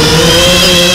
Oh,